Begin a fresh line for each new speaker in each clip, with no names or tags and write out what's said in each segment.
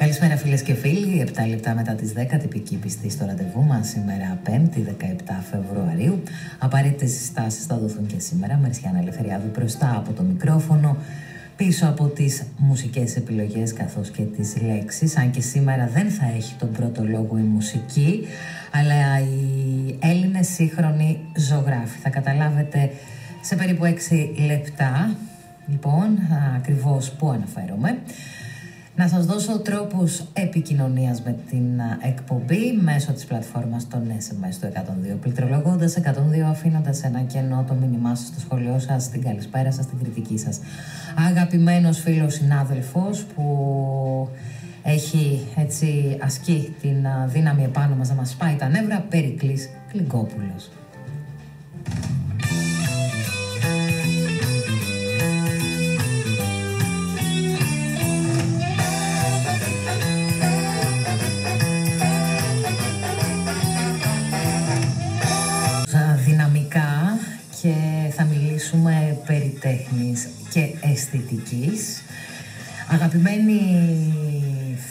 Καλησπέρα φίλες και φίλοι. 7 λεπτά μετά τις 10 τυπική πιστή στο ραντεβού μας σήμερα 5η 17 Φεβρουαρίου. Απαραίτητες συστάσεις θα δοθούν και σήμερα. Μερσιάνα Ελευθεριάδου μπροστά από το μικρόφωνο. Πίσω από τις μουσικές επιλογές καθώς και τις λέξεις Αν και σήμερα δεν θα έχει τον πρώτο λόγο η μουσική Αλλά οι Έλληνες σύγχρονοι ζωγράφοι Θα καταλάβετε σε περίπου 6 λεπτά Λοιπόν, ακριβώς που αναφέρομαι να σας δώσω τρόπους επικοινωνίας με την εκπομπή μέσω της πλατφόρμας των SMS του 102. Πληκτρολογώντας 102 αφήνοντας ένα κενό το μήνυμά σας στο σχολείο σας, την καλησπέρα σας, την κριτική σας. Αγαπημένος φίλος συνάδελφος που έχει έτσι ασκεί την δύναμη επάνω μας να μας πάει τα νεύρα, Περικλής Κλιγκόπουλος. Αισθητικής. Αγαπημένοι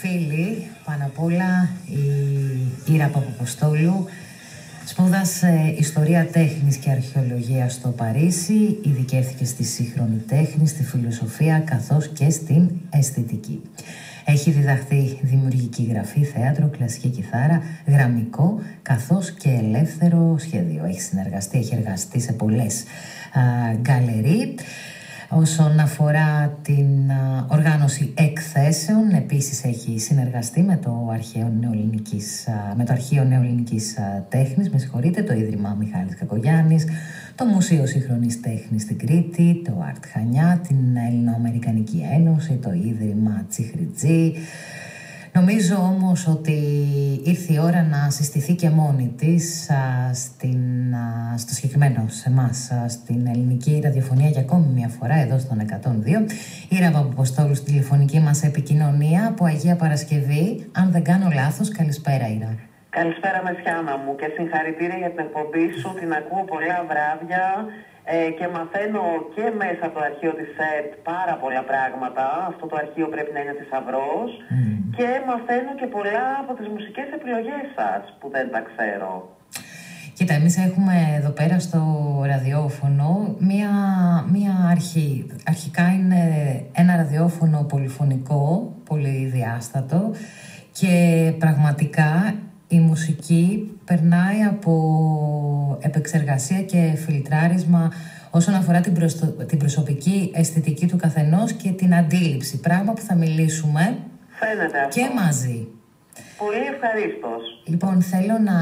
φίλοι, πάνω απ' όλα η Ήρα Παπαποστόλου, σπούδασε ιστορία τέχνης και αρχαιολογία στο Παρίσι, ειδικεύθηκε στη σύγχρονη τέχνη, στη φιλοσοφία καθώς και στην αισθητική. Έχει διδαχθεί δημιουργική γραφή, θέατρο, κλασική κιθάρα, γραμμικό καθώς και ελεύθερο σχέδιο. Έχει συνεργαστεί, έχει εργαστεί σε πολλές γκαλερί. Όσον αφορά την οργάνωση εκθέσεων, επίσης έχει συνεργαστεί με το Αρχαίο Νεοελληνικής, με το Αρχείο Νεοελληνικής Τέχνης, με συγχωρείτε, το Ίδρυμα Μιχάλης Κακογιάννης, το Μουσείο Σύγχρονης Τέχνης στην Κρήτη, το Αρτ Χανιά, την Ελληνοαμερικανική Ένωση, το Ίδρυμα Τσιχριτζή, Νομίζω όμως ότι ήρθε η ώρα να συστηθεί και μόνη της στην, στο συγκεκριμένο σε εμάς, στην ελληνική ραδιοφωνία για ακόμη μια φορά εδώ στον 102. Η Ραβα Αποστόλου στη τηλεφωνική μας επικοινωνία από Αγία Παρασκευή. Αν δεν κάνω λάθος, καλησπέρα Ήρα.
Καλησπέρα Μεσιάνα μου και συγχαρητήρια για την εκπομπή σου. Την ακούω πολλά βράδια ε, και μαθαίνω και μέσα από το αρχείο της ΣΕΤ πάρα πολλά πράγματα. Αυτό το αρχείο πρέπει να είναι θησαυρός. Mm. Και μαθαίνω και πολλά από τις μουσικές επιλογές σας που δεν τα ξέρω.
Κοίτα, εμείς έχουμε εδώ πέρα στο ραδιόφωνο μία, μία αρχή. Αρχικά είναι ένα ραδιόφωνο πολυφωνικό, πολυδιάστατο και πραγματικά η μουσική περνάει από επεξεργασία και φιλτράρισμα όσον αφορά την, την προσωπική αισθητική του καθενός και την αντίληψη. Πράγμα που θα μιλήσουμε και μαζί.
Πολύ ευχαρίστως.
Λοιπόν, θέλω να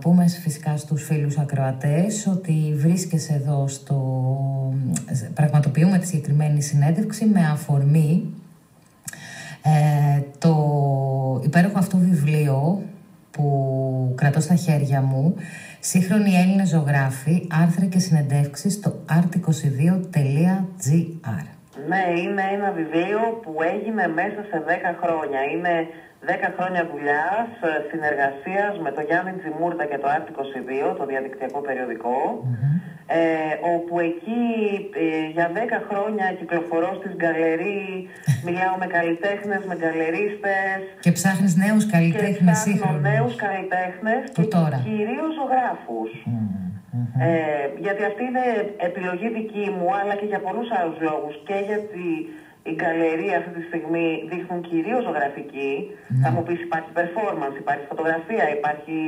πούμε φυσικά στους φίλους ακροατές ότι βρίσκεσαι εδώ στο... Πραγματοποιούμε τη συγκεκριμένη συνέντευξη με αφορμή ε, το υπέροχο αυτό βιβλίο που κρατώ στα χέρια μου σύγχρονοι Έλληνες ζωγράφοι, άρθρα και συνεντεύξεις στο art22.gr
Ναι, είναι ένα βιβλίο που έγινε μέσα σε 10 χρόνια. Είναι 10 χρόνια δουλειάς, συνεργασίας με το Γιάννη Τζιμούρτα και το Art22, το διαδικτυακό ε, όπου εκεί ε, για 10 χρόνια κυκλοφορώ στις γκαλερί, μιλάω με καλλιτέχνες, με γκαλερίστες.
Και ψάχνεις νέους καλλιτέχνες
Και ψάχνω νέους καλλιτέχνες και
τώρα.
κυρίως ζωγράφους. Ε, γιατί αυτή είναι επιλογή δική μου, αλλά και για πολλούς άλλους λόγους. Και γιατί η γκαλερία αυτή τη στιγμή δείχνουν κυρίως ζωγραφική. Θα μου πεις υπάρχει performance, υπάρχει φωτογραφία, υπάρχει,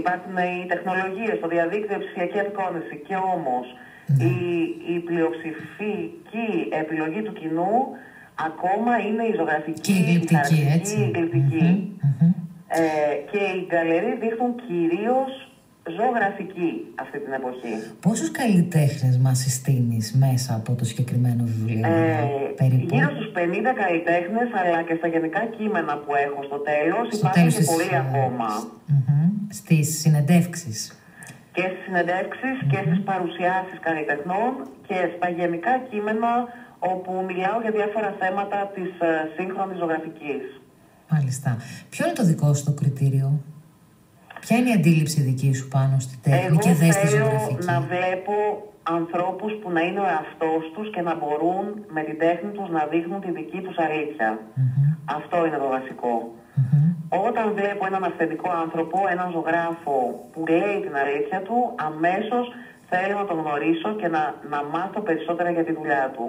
υπάρχουν οι τεχνολογίες, το διαδίκτυο, η ψηφιακή απεικόνηση. Και όμως η, η πλειοψηφική επιλογή του κοινού ακόμα είναι η ζωγραφική,
και η γλυπτική,
η γλυπτική. Ε, και οι γκαλερί δείχνουν κυρίως ζωγραφική αυτή την εποχή.
Πόσους καλλιτέχνες μας συστήνεις μέσα από το συγκεκριμένο βιβλίο,
ε, περίπου; Γύρω στους 50 καλλιτέχνες, αλλά και στα γενικά κείμενα που έχω στο τέλος, στο υπάρχουν και πολλοί ακόμα.
Mm-hmm. Στις συνεντεύξεις.
Και στις συνεντευξεις και στις παρουσιάσεις καλλιτεχνών και στα γενικά κείμενα όπου μιλάω για διάφορα θέματα της uh, σύγχρονης ζωγραφικής.
Μάλιστα. Ποιο είναι το δικό σου το κριτήριο; Ποια είναι η αντίληψη δική σου πάνω στη τέχνη
Εγώ
και
θέλω να βλέπω ανθρώπους που να είναι ο εαυτός τους και να μπορούν με την τέχνη τους να δείχνουν τη δική τους αλήθεια. Αυτό είναι το βασικό. Όταν βλέπω έναν αυθεντικό άνθρωπο, έναν ζωγράφο που λέει την αλήθεια του, αμέσως θέλω να τον γνωρίσω και να, να μάθω περισσότερα για τη δουλειά του.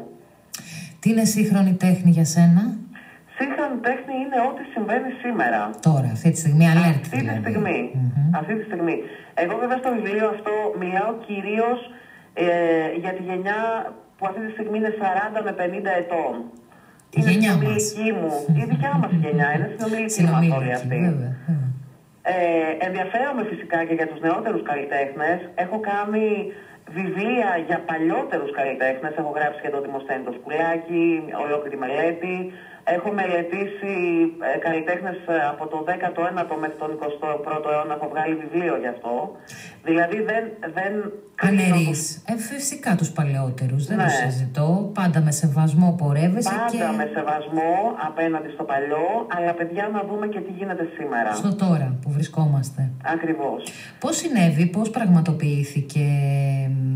Τι είναι σύγχρονη τέχνη για σένα;
Σύγχρονη τέχνη είναι ό,τι συμβαίνει σήμερα.
Τώρα, αυτή τη στιγμή, alert
Αυτή τη
δηλαδή.
στιγμή. Αυτή τη στιγμή. Εγώ βέβαια στο βιβλίο αυτό μιλάω κυρίως ε, για τη γενιά που αυτή τη στιγμή είναι 40 με 50 ετών.
Η γενιά μας.
συνομιλική μου. Η δικιά μας γενιά. Είναι συνομιλική μας όλοι
Συνομήλικη,
αυτοί.
βέβαια. βέβαια.
Ε, ενδιαφέρομαι φυσικά και για τους νεότερους καλλιτέχνες. Έχω κάνει βιβλία για παλιότερους καλλιτέχνες. Έχω γράψει και το Δημοσθένη το Σκουλάκι, ολόκληρη μελέτη. Έχω μελετήσει ε, καλλιτέχνες ε, από το 19ο μέχρι τον 21ο αιώνα. Έχω βγάλει βιβλίο γι' αυτό. Δηλαδή δεν, δεν κρίνω τους-
Ανερείς. Ε, φυσικά τους παλαιότερους, δεν
Ναι.
το συζητώ. Πάντα με σεβασμό πορεύεσαι
Πάντα
και
με σεβασμό απέναντι στο παλιό, αλλά παιδιά να δούμε και τι γίνεται σήμερα.
στο τώρα που βρισκόμαστε.
Ακριβώς.
Πώς συνέβη, πώς πραγματοποιήθηκε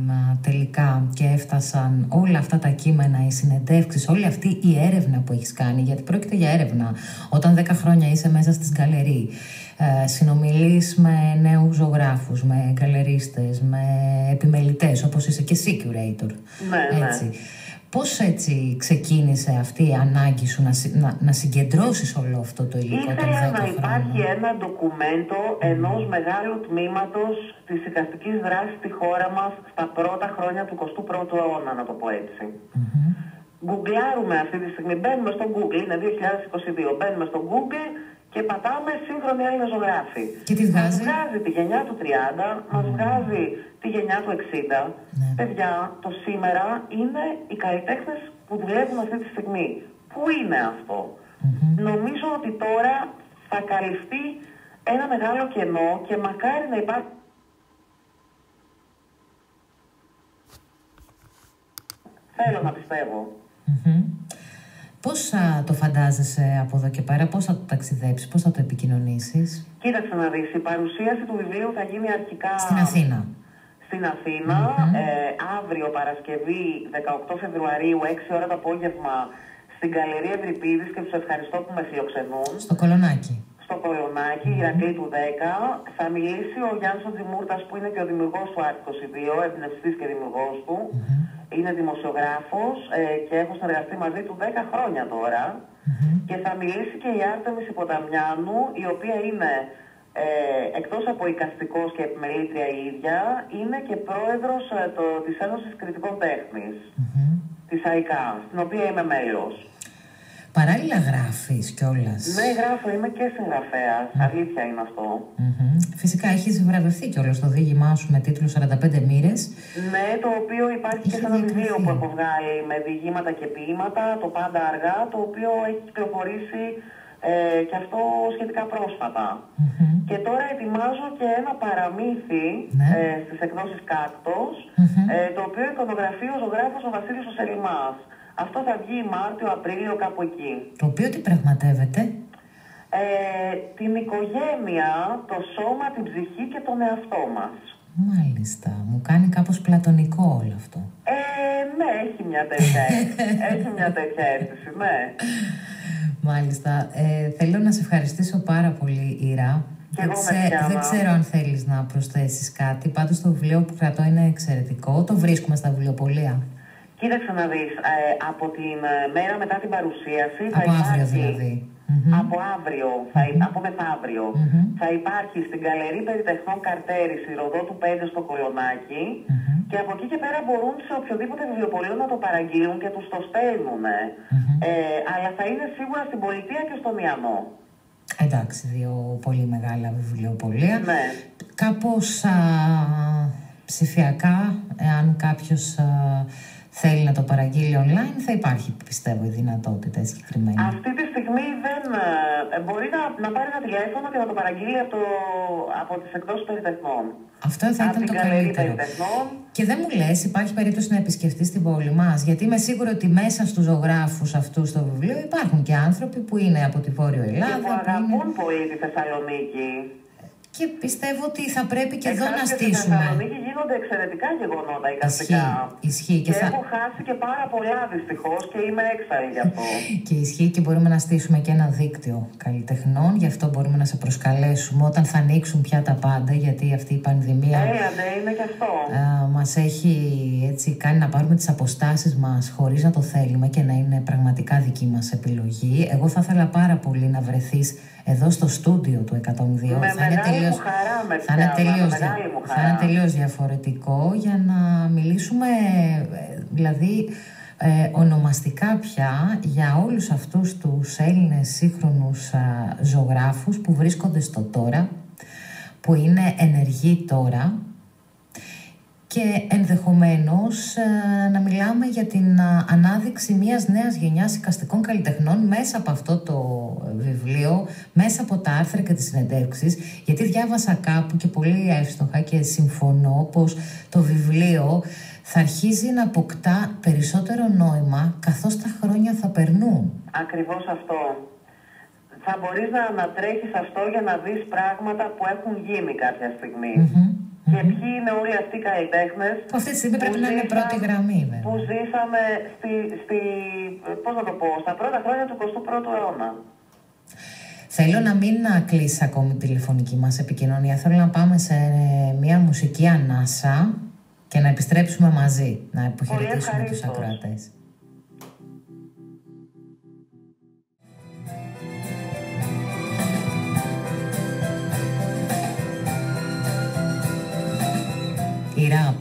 μ, τελικά και έφτασαν όλα αυτά τα κείμενα, οι συνεντεύξεις, όλη αυτή η έρευνα που έχεις κάνει, γιατί πρόκειται για έρευνα. Όταν 10 χρόνια είσαι μέσα στη γκαλερί, ε, συνομιλείς με νέους ζωγράφους, με γκαλερίστες, με επιμελητές, όπως είσαι και εσύ curator.
Ναι, ναι.
έτσι. Πώς έτσι ξεκίνησε αυτή η ανάγκη σου να, συ- να, να συγκεντρώσεις όλο αυτό το υλικό των 10
Ήθελα να
χρόνων;
υπάρχει ένα ντοκουμέντο ενός μεγάλου τμήματος της οικαστικής δράσης στη χώρα μας στα πρώτα χρόνια του 21ου αιώνα, να το πω έτσι. Γκουγκλάρουμε αυτή τη στιγμή, μπαίνουμε στο Google, είναι 2022, μπαίνουμε στο Google και πατάμε σύγχρονοι Έλληνες ζωγράφοι.
Και τις βγάζει;
Μας βγάζει; τη γενιά του 30, μας βγάζει τη γενιά του 60.
Ναι.
Παιδιά, το σήμερα είναι οι καλλιτέχνες που δουλεύουν αυτή τη στιγμή. Πού είναι αυτό; Νομίζω ότι τώρα θα καλυφθεί ένα μεγάλο κενό και μακάρι να υπάρχει Θέλω να πιστεύω.
Μμμ. Πώς α, το φαντάζεσαι από εδώ και πέρα, πώς θα το ταξιδέψεις, πώς θα το επικοινωνήσεις;
Κοίταξε να δεις, η παρουσίαση του βιβλίου θα γίνει αρχικά
στην Αθήνα.
στην αθηνα ε, αύριο Παρασκευή 18 Φεβρουαρίου 6 ώρα το απόγευμα στην Γαλερία Ευρυπίδης και τους ευχαριστώ που με φιλοξενούν.
Στο Κολονάκι.
στο Κολονάκι, Ηρακλή του 10. Θα μιλήσει ο Γιάννης Οτζιμούρτας που είναι και ο δημιουργός του Art 22, εμπνευστής και δημιουργός του. Είναι δημοσιογράφος ε, και έχω συνεργαστεί μαζί του 10 χρόνια τώρα. Και θα μιλήσει και η Άρτεμις Υποταμιάνου, η οποία είναι ε, εκτός από οικαστικός και επιμελήτρια η ίδια, είναι και πρόεδρος ε, το, της Ένωσης Κριτικών Τέχνης, της ΑΙΚΑ, στην οποία είμαι μέλος.
Παράλληλα γράφεις κιόλας.
Ναι, γράφω, είμαι και συγγραφέας, αλήθεια είναι αυτό.
Μμμ. Φυσικά έχεις βραβευτεί κιόλας το δίγημά σου με τίτλο 45 μοίρες.
Ναι, το οποίο υπάρχει και
Είχε
σε ένα
διακριθεί.
βιβλίο που έχω βγάλει με διηγήματα και ποίηματα, το πάντα αργά, το οποίο έχει κυκλοφορήσει ε, και αυτό σχετικά πρόσφατα. Και τώρα ετοιμάζω και ένα παραμύθι
Ναι.
ε, στις εκδόσεις Κάκτος, ε, το οποίο εικονογραφεί ο ζωγράφος ο Βασίλης ο Σελιμάς. Αυτό θα βγει Μάρτιο-Απρίλιο κάπου εκεί.
Το οποίο τι πραγματεύεται;
Ε, την οικογένεια, το σώμα, την ψυχή και τον εαυτό μας.
Μάλιστα. Μου κάνει κάπως πλατωνικό όλο αυτό.
Ε, ναι, έχει μια τέτοια αίσθηση. έχει μια τέτοια αίσθηση, ναι.
Μάλιστα. Ε, θέλω να σε ευχαριστήσω πάρα πολύ, Ήρα.
Και
Δεν,
εγώ,
ξέ-
Μαριάννα.
δεν ξέρω αν θέλεις να προσθέσεις κάτι. Πάντως το βιβλίο που κρατώ είναι εξαιρετικό. Το βρίσκουμε στα βιβλιοπολία.
Κοίταξε να δεις, ε, από την ε, μέρα μετά την παρουσίαση θα
Από αύριο
υπάρχει...
δηλαδή. Μμμ.
Από αύριο, θα, υ- από μεθαύριο, θα υπάρχει στην Καλερί Περιτεχνών Καρτέρη η Ροδό του 5 στο κολονακι και από εκεί και πέρα μπορούν σε οποιοδήποτε βιβλιοπωλείο να το παραγγείλουν και τους το στέλνουν. Ε, αλλά θα είναι σίγουρα στην Πολιτεία και στον Ιαννό.
Εντάξει, δύο πολύ μεγάλα βιβλιοπολία.
Ναι.
Κάπως α, ψηφιακά, εάν κάποιος α, θέλει να το παραγγείλει online, θα υπάρχει, πιστεύω, η δυνατότητα η συγκεκριμένη.
Αυτή τη στιγμή δεν ε, μπορεί να, να πάρει ένα τηλέφωνο και να το παραγγείλει από, το, από τις εκδόσεις περιτεχνών.
Αυτό θα
από
ήταν
την
το
Καλερί
καλύτερο.
Περιτεχνών.
Και δεν μου λες, υπάρχει περίπτωση να επισκεφτείς την πόλη μας, γιατί είμαι σίγουρη ότι μέσα στους ζωγράφους αυτούς στο βιβλίο υπάρχουν και άνθρωποι που είναι από τη Βόρειο
Και
Ελλάδα,
που
που είναι...
αγαπούν πολύ τη Θεσσαλονίκη.
Και πιστεύω ότι θα πρέπει και εδώ να στήσουμε.
Στη Θεσσαλονίκη γίνονται εξαιρετικά γεγονότα εικαστικά.
Ισχύει, ισχύει.
Και, και θα... έχω χάσει και πάρα πολλά δυστυχώς και είμαι έξαλλη γι' αυτό.
και ισχύει και μπορούμε να στήσουμε και ένα δίκτυο καλλιτεχνών. Γι' αυτό μπορούμε να σε προσκαλέσουμε όταν θα ανοίξουν πια τα πάντα. Γιατί αυτή η πανδημία.
Έλατε, είναι και αυτό.
Μας έχει έτσι κάνει να πάρουμε τις αποστάσεις μας χωρίς να το θέλουμε και να είναι πραγματικά δική μας επιλογή. Εγώ θα ήθελα πάρα πολύ να βρεθείς εδώ στο στούντιο του 102
με θα είναι τελείως, χαρά,
θα είναι τελείως, θα είναι τελείως διαφορετικό για να μιλήσουμε δηλαδή ε, ονομαστικά πια για όλους αυτούς τους Έλληνες σύγχρονους α, ζωγράφους που βρίσκονται στο τώρα που είναι ενεργοί τώρα και ενδεχομένως ε, να μιλάμε για την ε, ανάδειξη μιας νέας γενιάς εικαστικών καλλιτεχνών μέσα από αυτό το βιβλίο, μέσα από τα άρθρα και τις συνεντεύξεις, γιατί διάβασα κάπου και πολύ εύστοχα και συμφωνώ πως το βιβλίο θα αρχίζει να αποκτά περισσότερο νόημα καθώς τα χρόνια θα περνούν.
Ακριβώς αυτό. Θα μπορείς να ανατρέχεις αυτό για να δεις πράγματα που έχουν γίνει κάποια και ποιοι είναι όλοι αυτοί οι καλλιτέχνε.
Που αυτή τη στιγμή πρέπει να είναι πρώτη γραμμή, βέβαια.
Που ζήσαμε στη, στη, πώς να το πω, στα πρώτα χρόνια του 21ου αιώνα.
Θέλω να μην κλείσει ακόμη η τηλεφωνική μας επικοινωνία. Θέλω να πάμε σε μια μουσική ανάσα και να επιστρέψουμε μαζί, να αποχαιρετήσουμε τους ακροατές.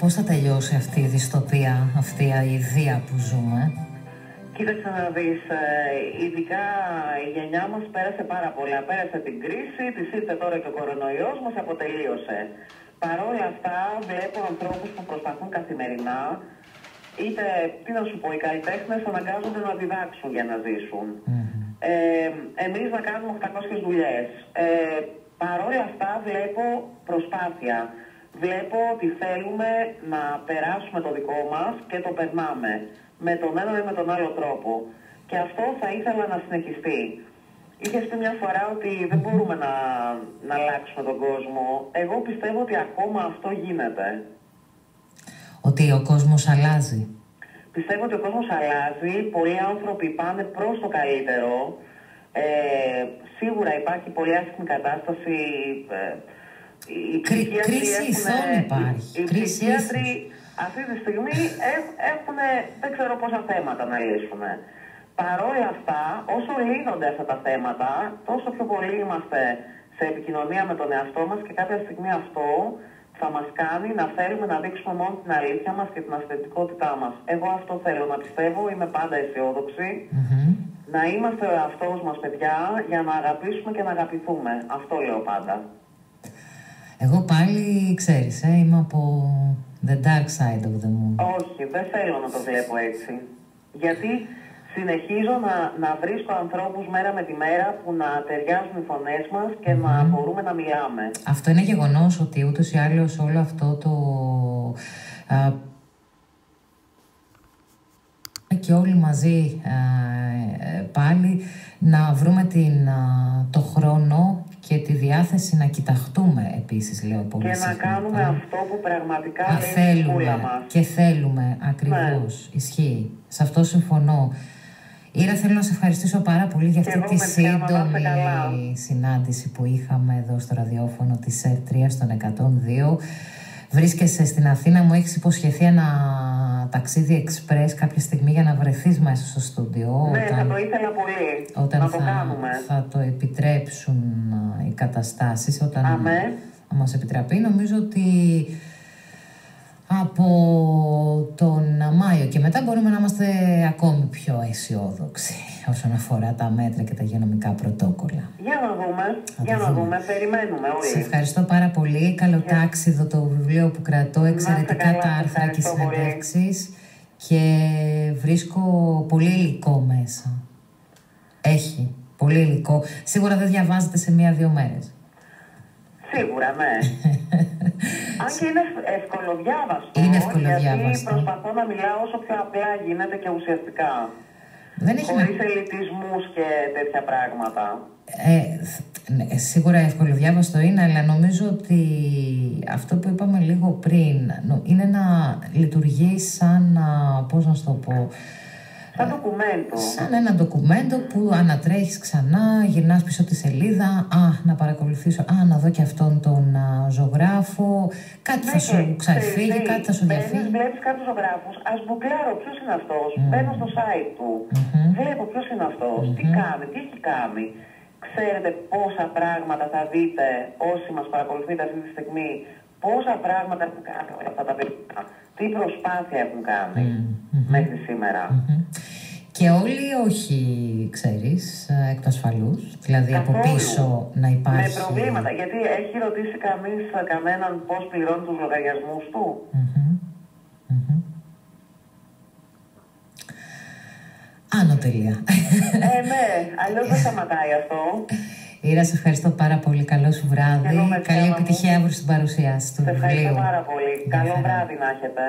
Ήρα, πώς θα τελειώσει αυτή η δυστοπία, αυτή η ιδέα που ζούμε;
Κοίταξε να δει, ε, ειδικά η γενιά μας πέρασε πάρα πολλά. Πέρασε την κρίση, της ήρθε τώρα και ο κορονοϊός, μας αποτελείωσε. Παρ' όλα αυτά, βλέπω ανθρώπους που προσπαθούν καθημερινά, είτε, τι να σου πω, οι καλλιτέχνες αναγκάζονται να διδάξουν για να ζήσουν. Mm-hmm. Ε, Εμείς να κάνουμε 800 δουλειές. Ε, Παρ' όλα αυτά, βλέπω προσπάθεια βλέπω ότι θέλουμε να περάσουμε το δικό μας και το περνάμε με τον ένα ή με τον άλλο τρόπο. Και αυτό θα ήθελα να συνεχιστεί. Είχε πει μια φορά ότι δεν μπορούμε να, να αλλάξουμε τον κόσμο. Εγώ πιστεύω ότι ακόμα αυτό γίνεται.
Ότι ο κόσμος αλλάζει.
Πιστεύω ότι ο κόσμος αλλάζει. Πολλοί άνθρωποι πάνε προς το καλύτερο. Ε, σίγουρα υπάρχει πολύ άσχημη κατάσταση ε,
οι κρίση ηθών υπάρχει.
Οι ψυχίατροι αυτή τη στιγμή έχουν δεν ξέρω πόσα θέματα να λύσουν. Παρόλα αυτά, όσο λύνονται αυτά τα θέματα, τόσο πιο πολύ είμαστε σε επικοινωνία με τον εαυτό μας και κάποια στιγμή αυτό θα μας κάνει να θέλουμε να δείξουμε μόνο την αλήθεια μας και την αυθεντικότητά μας. Εγώ αυτό θέλω να πιστεύω, είμαι πάντα Να είμαστε ο εαυτός μας παιδιά για να αγαπήσουμε και να αγαπηθούμε. Αυτό λέω πάντα.
Εγώ πάλι, ξέρεις, ε, είμαι από the dark side of the moon.
Όχι, δεν θέλω να το βλέπω έτσι. Γιατί συνεχίζω να, να βρίσκω ανθρώπους μέρα με τη μέρα που να ταιριάζουν οι φωνές μας και να μπορούμε να μιλάμε.
Αυτό είναι γεγονός ότι ούτως ή άλλως όλο αυτό το... Α, και όλοι μαζί ε, πάλι να βρούμε την, το χρόνο και τη διάθεση να κοιταχτούμε επίσης, λέω πολύ
Και να κάνουμε αυτό που πραγματικά
Α, θέλουμε μας. και θέλουμε ακριβώς. Ναι. Ισχύει. Σε αυτό συμφωνώ. Ήρα, θέλω να σε ευχαριστήσω πάρα πολύ για αυτή τη σύντομη συνάντηση που είχαμε εδώ στο ραδιόφωνο της ΕΡΤ3 στον 102. Βρίσκεσαι στην Αθήνα, μου έχεις υποσχεθεί ένα ταξίδι εξπρές κάποια στιγμή για να βρεθείς μέσα στο στούντιο.
Ναι, όταν, θα το ήθελα πολύ.
Όταν
να
θα,
το κάνουμε.
θα το επιτρέψουν οι καταστάσεις, όταν
Αμέ.
θα μας επιτραπεί. Νομίζω ότι από τον Μάιο και μετά μπορούμε να είμαστε ακόμη πιο αισιόδοξοι όσον αφορά τα μέτρα και τα υγειονομικά πρωτόκολλα.
Για να δούμε, για να δούμε. περιμένουμε όλοι.
Σε ευχαριστώ πάρα πολύ. Καλό τάξιδο το βιβλίο που κρατώ, εξαιρετικά τα άρθρα και συνεντεύξεις και βρίσκω πολύ υλικό μέσα. Έχει πολύ υλικό. Σίγουρα δεν διαβάζετε σε μία-δύο μέρες.
Σίγουρα, ναι. Αν και είναι ευκολοδιάβαστο.
Είναι ευκολοδιάβαστο.
Γιατί προσπαθώ να μιλάω όσο πιο απλά γίνεται και ουσιαστικά.
Δεν έχει
χωρίς ελιτισμούς και τέτοια πράγματα.
Ε, ναι, σίγουρα ευκολοδιάβαστο είναι, αλλά νομίζω ότι αυτό που είπαμε λίγο πριν είναι να λειτουργεί σαν, πώς να σου το πω,
Σαν ντοκουμέντο.
Σαν ένα ντοκουμέντο που ανατρέχεις ξανά, γυρνάς πίσω τη σελίδα, α, να παρακολουθήσω, α, να δω και αυτόν τον α, ζωγράφο, κάτι θα ναι, σου ξαφύγει, κάτι θα σου διαφύγει.
Βλέπεις κάποιους ζωγράφους, ας μπουκλάρω ποιος είναι αυτός, mm. μπαίνω στο site του, mm-hmm. βλέπω ποιος είναι αυτός, mm-hmm. τι κάνει, τι έχει κάνει. Ξέρετε πόσα πράγματα θα δείτε όσοι μας παρακολουθείτε αυτή τη στιγμή, πόσα πράγματα έχουν κάνει όλα αυτά τα παιδιά, τι προσπάθεια έχουν κάνει mm-hmm. μέχρι σήμερα;
Και όλοι όχι, ξέρεις, εκ του ασφαλούς, δηλαδή από πίσω να υπάρχει...
Με προβλήματα, γιατί έχει ρωτήσει κανείς κανέναν πώς πληρώνει τους λογαριασμούς του;
Άνω τελεία.
Ε, ναι, αλλιώς δεν σταματάει αυτό.
Ήρα, σε ευχαριστώ πάρα πολύ. Καλό σου βράδυ. Καλή επιτυχία αύριο στην παρουσίαση του
Σε ευχαριστώ πάρα πολύ. Καλό βράδυ να έχετε.